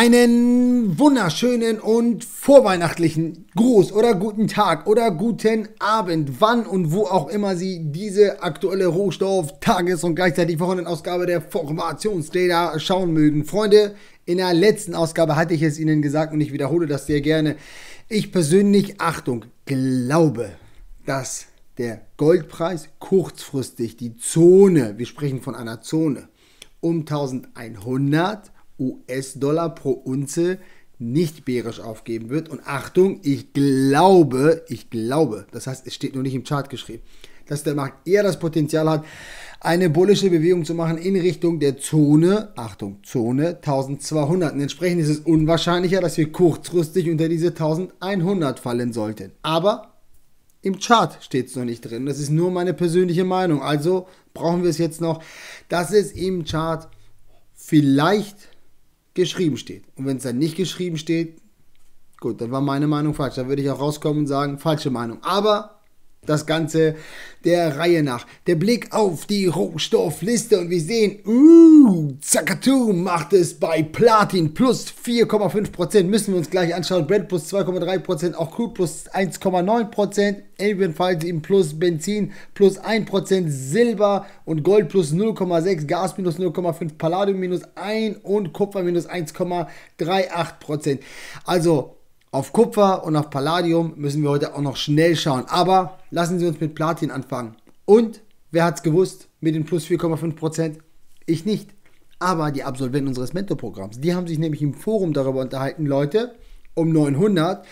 Einen wunderschönen und vorweihnachtlichen Gruß oder guten Tag oder guten Abend, wann und wo auch immer Sie diese aktuelle Rohstoff-, Tages- und gleichzeitig Wochenendausgabe der Formationsdata schauen mögen. Freunde, in der letzten Ausgabe hatte ich es Ihnen gesagt und ich wiederhole das sehr gerne. Ich persönlich, Achtung, glaube, dass der Goldpreis kurzfristig die Zone, wir sprechen von einer Zone, um 1100 US-Dollar pro Unze nicht bärisch aufgeben wird. Und Achtung, ich glaube, ich glaube, das heißt, es steht nur nicht im Chart geschrieben, dass der Markt eher das Potenzial hat, eine bullische Bewegung zu machen in Richtung der Zone, Achtung, Zone 1200. Und entsprechend ist es unwahrscheinlicher, dass wir kurzfristig unter diese 1100 fallen sollten. Aber im Chart steht es noch nicht drin. Das ist nur meine persönliche Meinung. Also brauchen wir es jetzt noch, dass es im Chart vielleicht geschrieben steht. Und wenn es dann nicht geschrieben steht, gut, dann war meine Meinung falsch. Da würde ich auch rauskommen und sagen, falsche Meinung. Aber das Ganze der Reihe nach. Der Blick auf die Rohstoffliste und wir sehen, uh, Zakatu macht es bei Platin plus 4,5%. Müssen wir uns gleich anschauen. Brent plus 2,3%, auch Crude plus 1,9%, ebenfalls im Plus Benzin plus 1%, Silber und Gold plus 0,6%, Gas minus 0,5%, Palladium minus 1% und Kupfer minus 1,38%. Also auf Kupfer und auf Palladium müssen wir heute auch noch schnell schauen. Aber lassen Sie uns mit Platin anfangen. Und wer hat es gewusst mit den plus 4,5%? Ich nicht. Aber die Absolventen unseres Mentorprogramms, die haben sich nämlich im Forum darüber unterhalten, Leute, um 900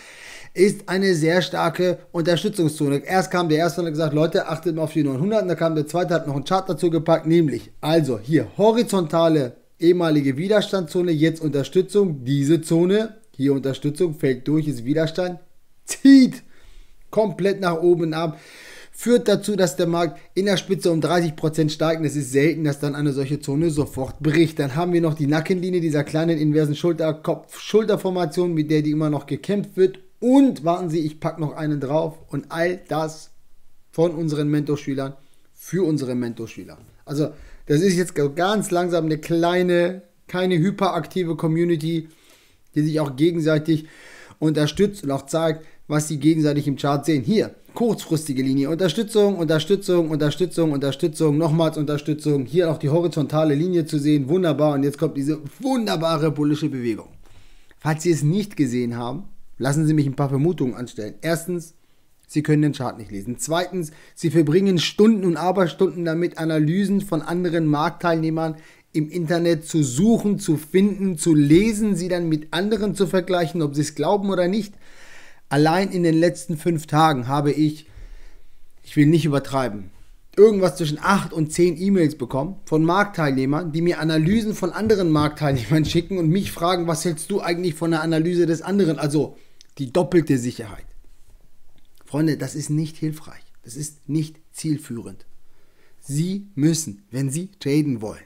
ist eine sehr starke Unterstützungszone. Erst kam der erste und hat gesagt, Leute, achtet mal auf die 900. Und dann kam der zweite, hat noch einen Chart dazu gepackt, nämlich, also hier horizontale ehemalige Widerstandszone, jetzt Unterstützung, diese Zone hier Unterstützung, fällt durch, ist Widerstand, zieht komplett nach oben ab, führt dazu, dass der Markt in der Spitze um 30% steigt. es ist selten, dass dann eine solche Zone sofort bricht. Dann haben wir noch die Nackenlinie dieser kleinen inversen Schulter-Kopf-Schulterformation, mit der die immer noch gekämpft wird. Und warten Sie, ich packe noch einen drauf. Und all das von unseren Mentorschülern für unsere Mentorschüler. Also das ist jetzt ganz langsam eine kleine, keine hyperaktive Community, die sich auch gegenseitig unterstützt und auch zeigt, was sie gegenseitig im Chart sehen. Hier, kurzfristige Linie, Unterstützung, Unterstützung, Unterstützung, Unterstützung, nochmals Unterstützung. Hier auch die horizontale Linie zu sehen, wunderbar. Und jetzt kommt diese wunderbare bullische Bewegung. Falls Sie es nicht gesehen haben, lassen Sie mich ein paar Vermutungen anstellen. Erstens, Sie können den Chart nicht lesen. Zweitens, Sie verbringen Stunden und Aberstunden damit, Analysen von anderen Marktteilnehmern im Internet zu suchen, zu finden, zu lesen, sie dann mit anderen zu vergleichen, ob sie es glauben oder nicht. Allein in den letzten fünf Tagen habe ich, ich will nicht übertreiben, irgendwas zwischen acht und zehn E-Mails bekommen von Marktteilnehmern, die mir Analysen von anderen Marktteilnehmern schicken und mich fragen, was hältst du eigentlich von der Analyse des anderen? Also die doppelte Sicherheit. Freunde, das ist nicht hilfreich. Das ist nicht zielführend. Sie müssen, wenn Sie traden wollen,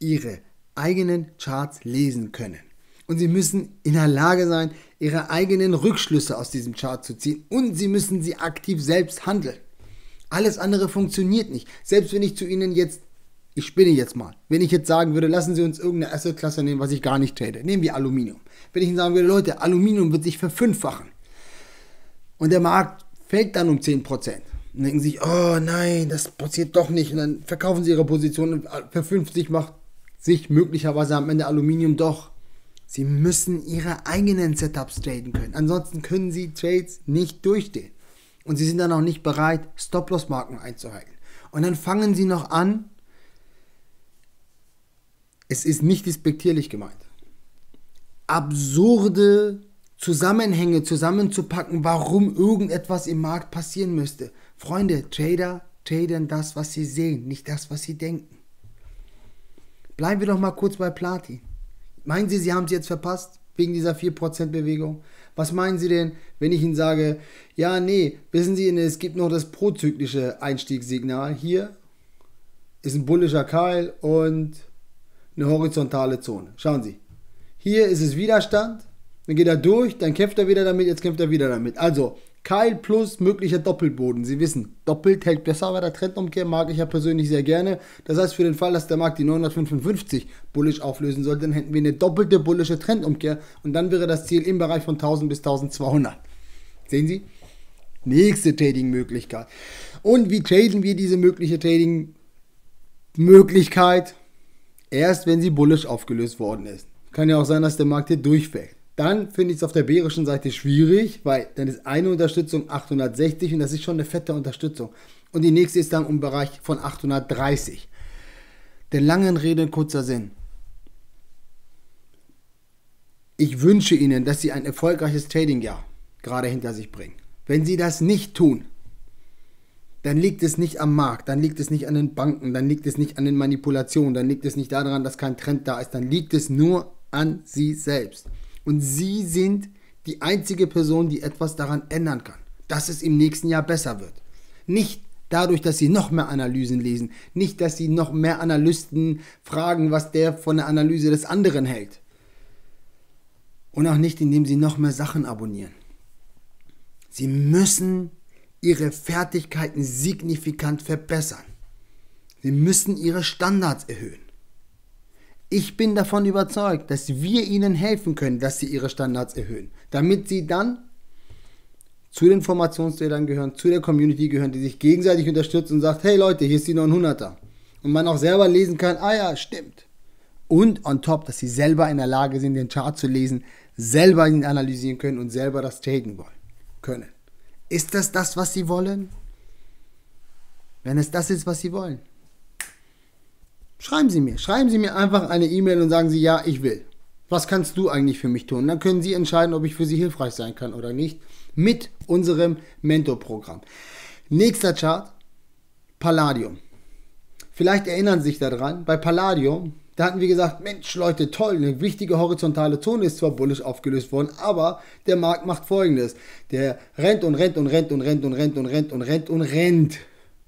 ihre eigenen Charts lesen können. Und sie müssen in der Lage sein, ihre eigenen Rückschlüsse aus diesem Chart zu ziehen. Und sie müssen sie aktiv selbst handeln. Alles andere funktioniert nicht. Selbst wenn ich zu Ihnen jetzt, ich spinne jetzt mal, wenn ich jetzt sagen würde, lassen Sie uns irgendeine Assetklasse nehmen, was ich gar nicht trade. Nehmen wir Aluminium. Wenn ich Ihnen sagen würde, Leute, Aluminium wird sich verfünffachen. Und der Markt fällt dann um 10%. Und denken sich, oh nein, das passiert doch nicht. Und dann verkaufen sie ihre Position und für 50 macht sich möglicherweise am Ende Aluminium doch. Sie müssen ihre eigenen Setups traden können. Ansonsten können sie Trades nicht durchstehen. Und sie sind dann auch nicht bereit, Stop-Loss-Marken einzuhalten. Und dann fangen sie noch an, es ist nicht despektierlich gemeint, absurde Zusammenhänge zusammenzupacken, warum irgendetwas im Markt passieren müsste. Freunde, Trader traden das, was sie sehen, nicht das, was sie denken. Bleiben wir doch mal kurz bei Platin. Meinen Sie, Sie haben es jetzt verpasst wegen dieser 4% Bewegung? Was meinen Sie denn, wenn ich Ihnen sage, ja, nee, wissen Sie, es gibt noch das prozyklische Einstiegssignal. Hier ist ein bullischer Keil und eine horizontale Zone. Schauen Sie. Hier ist es Widerstand, dann geht er durch, dann kämpft er wieder damit, jetzt kämpft er wieder damit. Also, Keil plus möglicher Doppelboden. Sie wissen, doppelt hält besser bei der Trendumkehr, mag ich ja persönlich sehr gerne. Das heißt, für den Fall, dass der Markt die 955 bullisch auflösen sollte, dann hätten wir eine doppelte bullische Trendumkehr und dann wäre das Ziel im Bereich von 1000 bis 1200. Sehen Sie? Nächste Trading-Möglichkeit. Und wie traden wir diese mögliche Trading-Möglichkeit? Erst wenn sie bullisch aufgelöst worden ist. Kann ja auch sein, dass der Markt hier durchfällt. Dann finde ich es auf der bärischen Seite schwierig, weil dann ist eine Unterstützung 860 und das ist schon eine fette Unterstützung. Und die nächste ist dann im Bereich von 830. Der langen Rede kurzer Sinn. Ich wünsche Ihnen, dass Sie ein erfolgreiches Trading-Jahr gerade hinter sich bringen. Wenn Sie das nicht tun, dann liegt es nicht am Markt, dann liegt es nicht an den Banken, dann liegt es nicht an den Manipulationen, dann liegt es nicht daran, dass kein Trend da ist, dann liegt es nur an Sie selbst. Und Sie sind die einzige Person, die etwas daran ändern kann, dass es im nächsten Jahr besser wird. Nicht dadurch, dass Sie noch mehr Analysen lesen, nicht, dass Sie noch mehr Analysten fragen, was der von der Analyse des anderen hält. Und auch nicht, indem Sie noch mehr Sachen abonnieren. Sie müssen Ihre Fertigkeiten signifikant verbessern. Sie müssen Ihre Standards erhöhen. Ich bin davon überzeugt, dass wir ihnen helfen können, dass sie ihre Standards erhöhen, damit sie dann zu den Formationsträgern gehören, zu der Community gehören, die sich gegenseitig unterstützt und sagt, hey Leute, hier ist die 900er. Und man auch selber lesen kann, ah ja, stimmt. Und on top, dass sie selber in der Lage sind, den Chart zu lesen, selber ihn analysieren können und selber das traden wollen können. Ist das das, was sie wollen? Wenn es das ist, was sie wollen, Schreiben Sie mir. Schreiben Sie mir einfach eine E-Mail und sagen Sie, ja, ich will. Was kannst du eigentlich für mich tun? Dann können Sie entscheiden, ob ich für Sie hilfreich sein kann oder nicht. Mit unserem Mentorprogramm. Nächster Chart. Palladium. Vielleicht erinnern Sie sich daran, bei Palladium, da hatten wir gesagt, Mensch Leute, toll, eine wichtige horizontale Zone ist zwar bullisch aufgelöst worden, aber der Markt macht folgendes. Der rennt und rennt und rennt und rennt und rennt und rennt und rennt und rennt. Und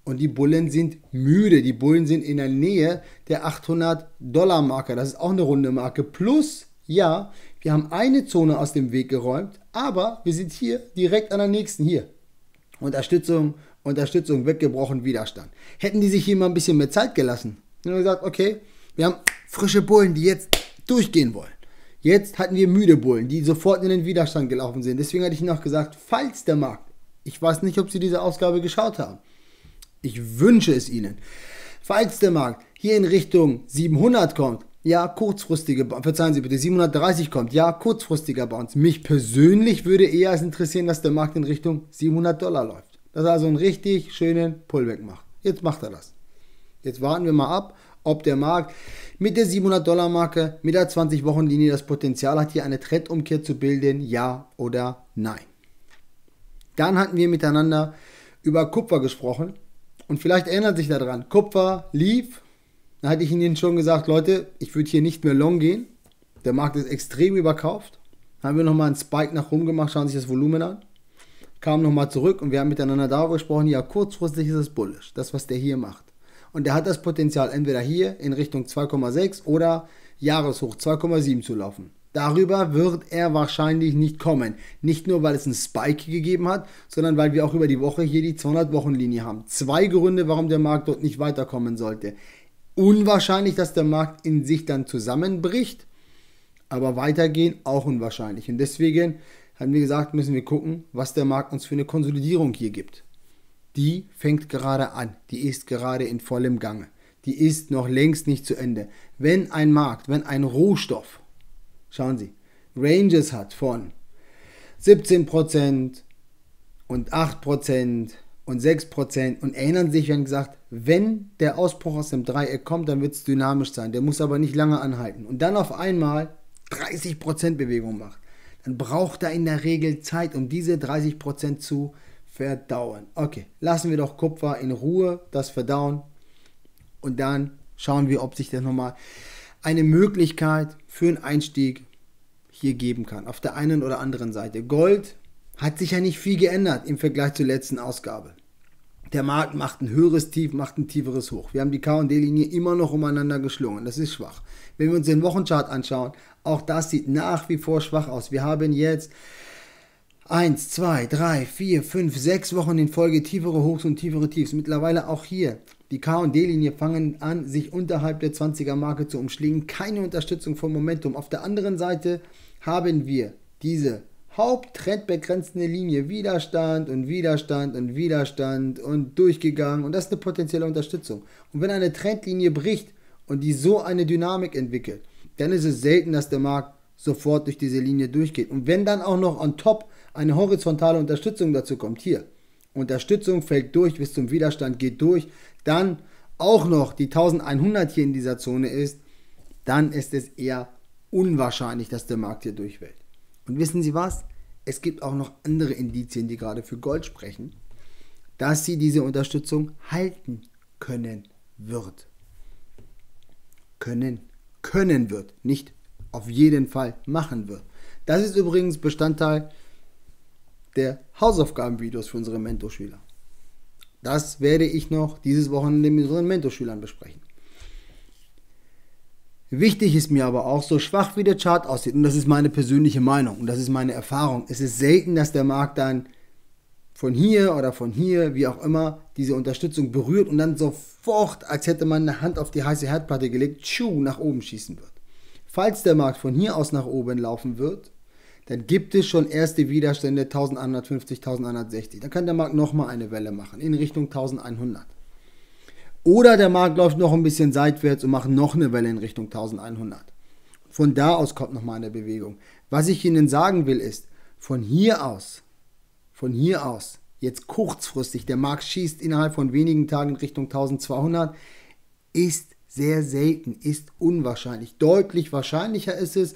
die Bullen sind müde. Die Bullen sind in der Nähe der 800-Dollar-Marke. Das ist auch eine runde Marke. Plus, ja, wir haben eine Zone aus dem Weg geräumt, aber wir sind hier direkt an der nächsten. Hier. Unterstützung, Unterstützung, weggebrochen, Widerstand. Hätten die sich hier mal ein bisschen mehr Zeit gelassen. Und gesagt, okay, wir haben frische Bullen, die jetzt durchgehen wollen. Jetzt hatten wir müde Bullen, die sofort in den Widerstand gelaufen sind. Deswegen hatte ich noch gesagt, falls der Markt, ich weiß nicht, ob Sie diese Ausgabe geschaut haben, ich wünsche es Ihnen. Falls der Markt hier in Richtung 700 kommt, ja, kurzfristige, verzeihen Sie bitte, 730 kommt, ja, kurzfristiger Bounce. Mich persönlich würde eher es interessieren, dass der Markt in Richtung 700 Dollar läuft. Dass er also einen richtig schönen Pullback macht. Jetzt macht er das. Jetzt warten wir mal ab, ob der Markt mit der 700 Dollar Marke, mit der 20 Wochen Linie das Potenzial hat, hier eine Trendumkehr zu bilden, ja oder nein. Dann hatten wir miteinander über Kupfer gesprochen und vielleicht erinnert sich daran, Kupfer lief. Da hatte ich Ihnen schon gesagt, Leute, ich würde hier nicht mehr long gehen. Der Markt ist extrem überkauft. Haben wir nochmal einen Spike nach oben gemacht, schauen sich das Volumen an. Kam nochmal zurück und wir haben miteinander darüber gesprochen, ja, kurzfristig ist es bullish, das, was der hier macht. Und der hat das Potenzial, entweder hier in Richtung 2,6 oder Jahreshoch 2,7 zu laufen. Darüber wird er wahrscheinlich nicht kommen. Nicht nur, weil es einen Spike gegeben hat, sondern weil wir auch über die Woche hier die 200-Wochen-Linie haben. Zwei Gründe, warum der Markt dort nicht weiterkommen sollte. Unwahrscheinlich, dass der Markt in sich dann zusammenbricht, aber weitergehen auch unwahrscheinlich. Und deswegen haben wir gesagt, müssen wir gucken, was der Markt uns für eine Konsolidierung hier gibt. Die fängt gerade an, die ist gerade in vollem Gange. Die ist noch längst nicht zu Ende. Wenn ein Markt, wenn ein Rohstoff Schauen Sie, Ranges hat von 17% und 8% und 6% und erinnern sich, wenn gesagt, wenn der Ausbruch aus dem Dreieck kommt, dann wird es dynamisch sein. Der muss aber nicht lange anhalten. Und dann auf einmal 30% Bewegung macht. Dann braucht er in der Regel Zeit, um diese 30% zu verdauen. Okay, lassen wir doch Kupfer in Ruhe, das verdauen. Und dann schauen wir, ob sich das nochmal eine Möglichkeit für einen Einstieg hier geben kann. Auf der einen oder anderen Seite. Gold hat sich ja nicht viel geändert im Vergleich zur letzten Ausgabe. Der Markt macht ein höheres Tief, macht ein tieferes Hoch. Wir haben die KD-Linie immer noch umeinander geschlungen. Das ist schwach. Wenn wir uns den Wochenchart anschauen, auch das sieht nach wie vor schwach aus. Wir haben jetzt eins, zwei, drei, vier, fünf, sechs Wochen in Folge tiefere Hochs und tiefere Tiefs. Mittlerweile auch hier. Die K- und D-Linie fangen an, sich unterhalb der 20er-Marke zu umschlingen. Keine Unterstützung vom Momentum. Auf der anderen Seite haben wir diese haupttrendbegrenzende Linie Widerstand und Widerstand und Widerstand und durchgegangen. Und das ist eine potenzielle Unterstützung. Und wenn eine Trendlinie bricht und die so eine Dynamik entwickelt, dann ist es selten, dass der Markt sofort durch diese Linie durchgeht. Und wenn dann auch noch on top eine horizontale Unterstützung dazu kommt, hier, Unterstützung fällt durch bis zum Widerstand geht durch, dann auch noch die 1100 hier in dieser Zone ist, dann ist es eher unwahrscheinlich, dass der Markt hier durchfällt. Und wissen Sie was? Es gibt auch noch andere Indizien, die gerade für Gold sprechen, dass sie diese Unterstützung halten können wird. Können, können wird, nicht auf jeden Fall machen wird. Das ist übrigens Bestandteil der Hausaufgabenvideos für unsere Mentorschüler. Das werde ich noch dieses Wochenende mit unseren Mentorschülern besprechen. Wichtig ist mir aber auch, so schwach wie der Chart aussieht, und das ist meine persönliche Meinung und das ist meine Erfahrung, es ist selten, dass der Markt dann von hier oder von hier, wie auch immer, diese Unterstützung berührt und dann sofort, als hätte man eine Hand auf die heiße Herdplatte gelegt, tschu, nach oben schießen wird. Falls der Markt von hier aus nach oben laufen wird, dann gibt es schon erste Widerstände 1150, 1160. Dann kann der Markt nochmal eine Welle machen in Richtung 1100. Oder der Markt läuft noch ein bisschen seitwärts und macht noch eine Welle in Richtung 1100. Von da aus kommt nochmal eine Bewegung. Was ich Ihnen sagen will ist, von hier aus, von hier aus, jetzt kurzfristig, der Markt schießt innerhalb von wenigen Tagen in Richtung 1200, ist sehr selten, ist unwahrscheinlich. Deutlich wahrscheinlicher ist es,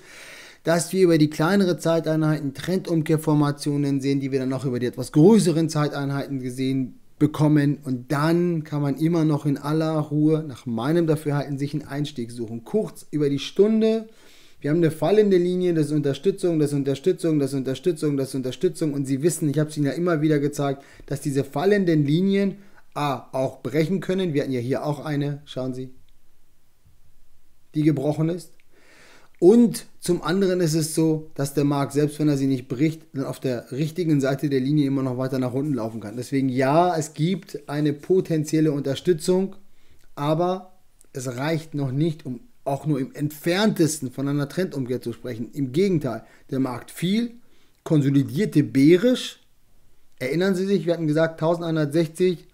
dass wir über die kleinere Zeiteinheiten Trendumkehrformationen sehen, die wir dann auch über die etwas größeren Zeiteinheiten gesehen bekommen und dann kann man immer noch in aller Ruhe nach meinem Dafürhalten sich einen Einstieg suchen. Kurz über die Stunde. Wir haben eine fallende Linie, das ist Unterstützung, das ist Unterstützung, das ist Unterstützung, das ist Unterstützung und Sie wissen, ich habe es Ihnen ja immer wieder gezeigt, dass diese fallenden Linien A, auch brechen können. Wir hatten ja hier auch eine, schauen Sie, die gebrochen ist. Und zum anderen ist es so, dass der Markt, selbst wenn er sie nicht bricht, dann auf der richtigen Seite der Linie immer noch weiter nach unten laufen kann. Deswegen ja, es gibt eine potenzielle Unterstützung, aber es reicht noch nicht, um auch nur im entferntesten von einer Trendumkehr zu sprechen. Im Gegenteil, der Markt fiel, konsolidierte bärisch. Erinnern Sie sich, wir hatten gesagt 1160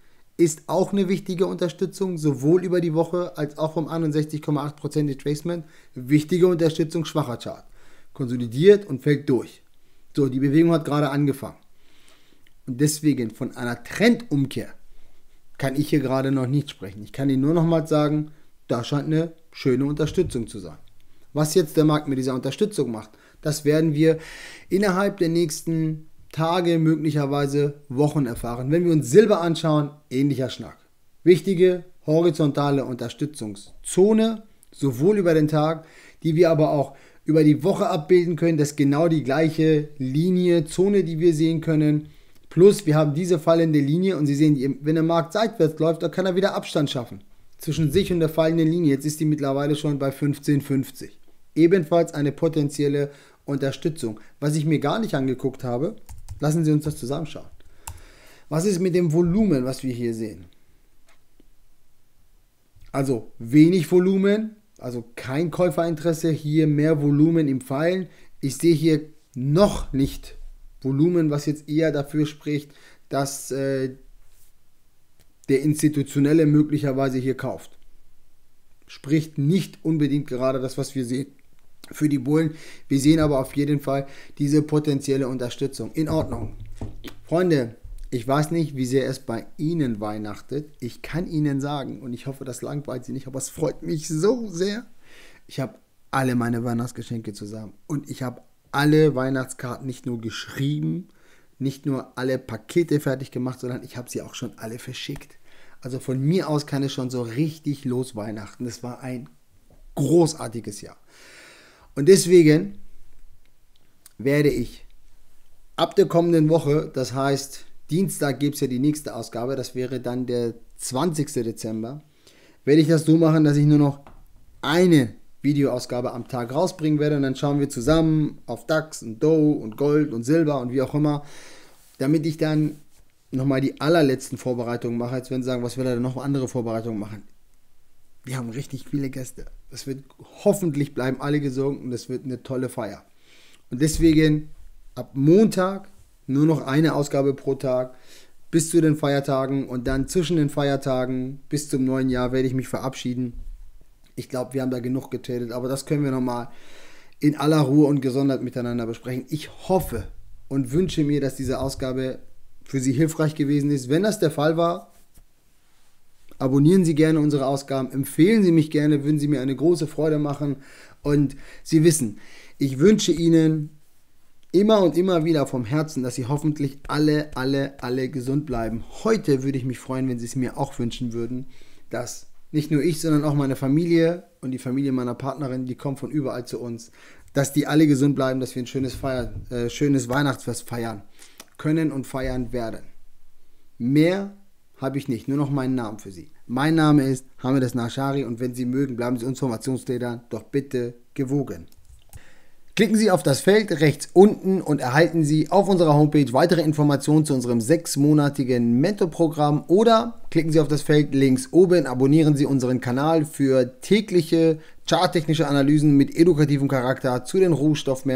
ist auch eine wichtige Unterstützung, sowohl über die Woche als auch vom 61,8% Retracement. Wichtige Unterstützung, schwacher Chart. Konsolidiert und fällt durch. So, die Bewegung hat gerade angefangen. Und deswegen von einer Trendumkehr kann ich hier gerade noch nicht sprechen. Ich kann Ihnen nur noch mal sagen, da scheint eine schöne Unterstützung zu sein. Was jetzt der Markt mit dieser Unterstützung macht, das werden wir innerhalb der nächsten Tage, möglicherweise Wochen erfahren. Wenn wir uns Silber anschauen, ähnlicher Schnack. Wichtige horizontale Unterstützungszone, sowohl über den Tag, die wir aber auch über die Woche abbilden können. Das ist genau die gleiche Linie, Zone, die wir sehen können. Plus, wir haben diese fallende Linie und Sie sehen, wenn der Markt seitwärts läuft, dann kann er wieder Abstand schaffen zwischen sich und der fallenden Linie. Jetzt ist die mittlerweile schon bei 15,50. Ebenfalls eine potenzielle Unterstützung. Was ich mir gar nicht angeguckt habe, Lassen Sie uns das zusammenschauen. Was ist mit dem Volumen, was wir hier sehen? Also wenig Volumen, also kein Käuferinteresse, hier mehr Volumen im Pfeilen. Ich sehe hier noch nicht Volumen, was jetzt eher dafür spricht, dass äh, der Institutionelle möglicherweise hier kauft. Spricht nicht unbedingt gerade das, was wir sehen für die Bullen. Wir sehen aber auf jeden Fall diese potenzielle Unterstützung. In Ordnung. Freunde, ich weiß nicht, wie sehr es bei Ihnen weihnachtet. Ich kann Ihnen sagen, und ich hoffe, das langweilt Sie nicht, aber es freut mich so sehr. Ich habe alle meine Weihnachtsgeschenke zusammen und ich habe alle Weihnachtskarten nicht nur geschrieben, nicht nur alle Pakete fertig gemacht, sondern ich habe sie auch schon alle verschickt. Also von mir aus kann es schon so richtig los Weihnachten. Das war ein großartiges Jahr. Und deswegen werde ich ab der kommenden Woche, das heißt Dienstag gibt es ja die nächste Ausgabe, das wäre dann der 20. Dezember, werde ich das so machen, dass ich nur noch eine Videoausgabe am Tag rausbringen werde. Und dann schauen wir zusammen auf DAX und Dow und Gold und Silber und wie auch immer, damit ich dann nochmal die allerletzten Vorbereitungen mache, als wenn sie sagen, was will er denn noch andere Vorbereitungen machen. Wir haben richtig viele Gäste. Es wird hoffentlich bleiben alle gesund und es wird eine tolle Feier. Und deswegen ab Montag nur noch eine Ausgabe pro Tag bis zu den Feiertagen und dann zwischen den Feiertagen bis zum neuen Jahr werde ich mich verabschieden. Ich glaube, wir haben da genug getradet, aber das können wir nochmal in aller Ruhe und gesondert miteinander besprechen. Ich hoffe und wünsche mir, dass diese Ausgabe für Sie hilfreich gewesen ist. Wenn das der Fall war, abonnieren Sie gerne unsere Ausgaben, empfehlen Sie mich gerne, würden Sie mir eine große Freude machen. Und Sie wissen, ich wünsche Ihnen immer und immer wieder vom Herzen, dass Sie hoffentlich alle, alle, alle gesund bleiben. Heute würde ich mich freuen, wenn Sie es mir auch wünschen würden, dass nicht nur ich, sondern auch meine Familie und die Familie meiner Partnerin, die kommt von überall zu uns, dass die alle gesund bleiben, dass wir ein schönes, Feier, äh, schönes Weihnachtsfest feiern können und feiern werden. Mehr habe ich nicht, nur noch meinen Namen für Sie. Mein Name ist Hamid Nashari und wenn Sie mögen, bleiben Sie uns Informationstäter doch bitte gewogen. Klicken Sie auf das Feld rechts unten und erhalten Sie auf unserer Homepage weitere Informationen zu unserem sechsmonatigen Mentorprogramm oder klicken Sie auf das Feld links oben, abonnieren Sie unseren Kanal für tägliche charttechnische Analysen mit edukativem Charakter zu den Rohstoffmärkten